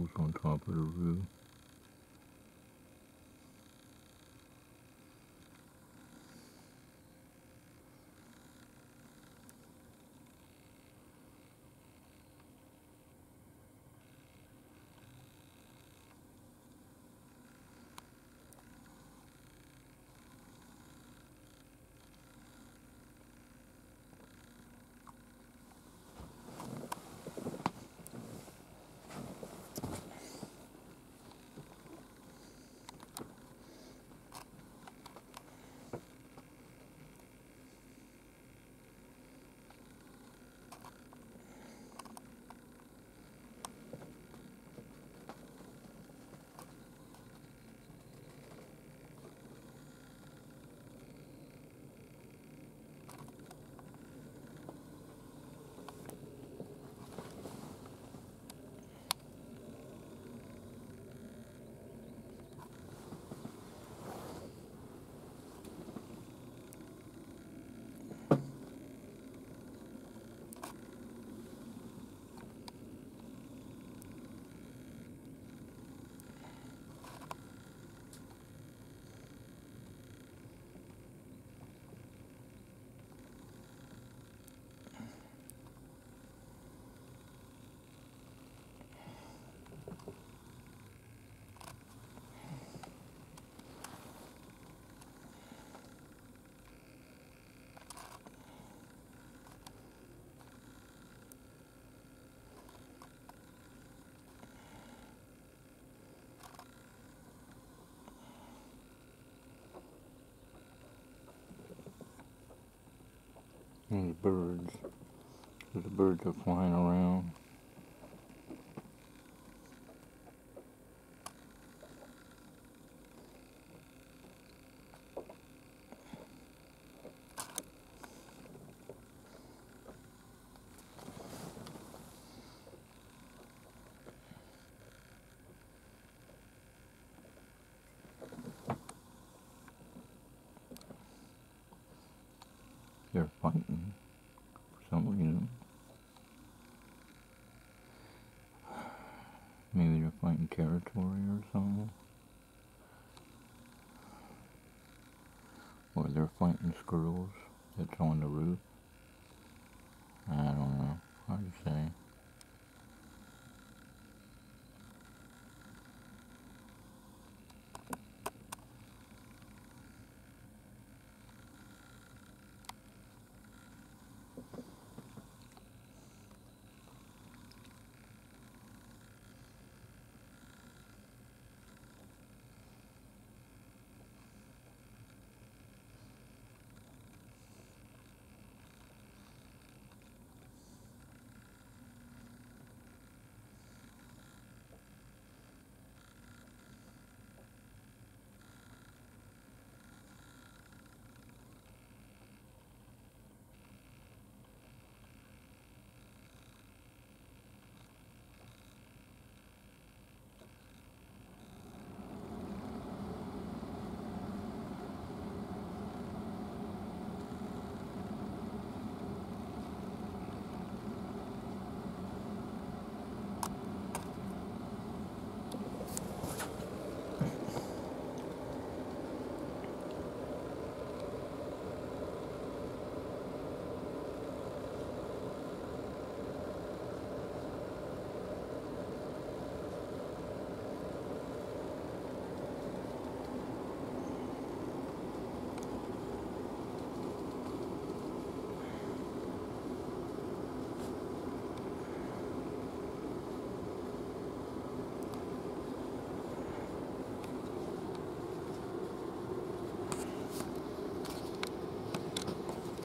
holes on top of the roof. Birds. The birds are flying around. They're fighting Maybe they're fighting territory or something. Or they're fighting squirrels that's on the roof.